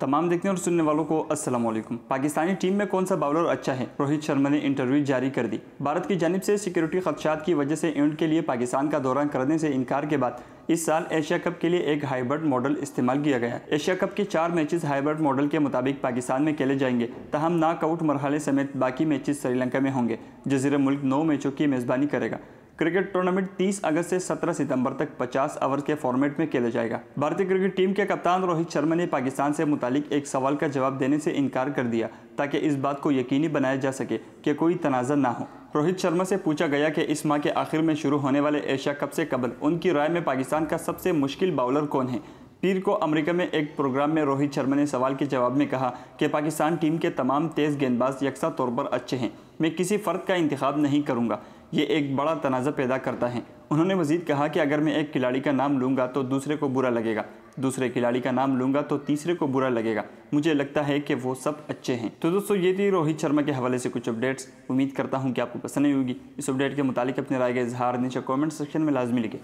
तमाम देखने और सुनने वालों को अस्सलाम वालेकुम पाकिस्तानी टीम में कौन सा बॉलर अच्छा है? रोहित शर्मा ने इंटरव्यू जारी कर दी। भारत की जानब से सिक्योरिटी खदशात की वजह से इवेंट के लिए पाकिस्तान का दौरा करने से इनकार के बाद इस साल एशिया कप के लिए एक हाइब्रिड मॉडल इस्तेमाल किया गया। एशिया कप के चार मैचेस हाइब्रिड मॉडल के मुताबिक पाकिस्तान में खेले जाएँगे। तहम नाकआउट मरहले समेत बाकी मैचेस श्रीलंका में होंगे। जजीर मुल्क नौ मैचों की मेज़बानी करेगा। क्रिकेट टूर्नामेंट 30 अगस्त से 17 सितंबर तक 50 ओवर के फॉर्मेट में खेला जाएगा। भारतीय क्रिकेट टीम के कप्तान रोहित शर्मा ने पाकिस्तान से मुतालिक एक सवाल का जवाब देने से इनकार कर दिया, ताकि इस बात को यकीनी बनाया जा सके कि कोई तनाज़ा ना हो। रोहित शर्मा से पूछा गया कि इस माह के आखिर में शुरू होने वाले एशिया कप से कबल उनकी राय में पाकिस्तान का सबसे मुश्किल बाउलर कौन है? पीर को अमेरिका में एक प्रोग्राम में रोहित शर्मा ने सवाल के जवाब में कहा कि पाकिस्तान टीम के तमाम तेज़ गेंदबाज यकसा तौर पर अच्छे हैं। मैं किसी फ़र्द का इंतखब नहीं करूँगा। ये एक बड़ा तनाज़ा पैदा करता है। उन्होंने मजीद कहा कि अगर मैं एक खिलाड़ी का नाम लूँगा तो दूसरे को बुरा लगेगा। दूसरे खिलाड़ी का नाम लूँगा तो तीसरे को बुरा लगेगा। मुझे लगता है कि वो सब अच्छे हैं। तो दोस्तों, ये थी रोहित शर्मा के हवाले से कुछ अपडेट्स। उम्मीद करता हूँ कि आपको पसंद नहीं होगी। इस अपडेट के मुतालिक अपने राय का इजहार नीचे कॉमेंट सेक्शन में लाजमी लिखे।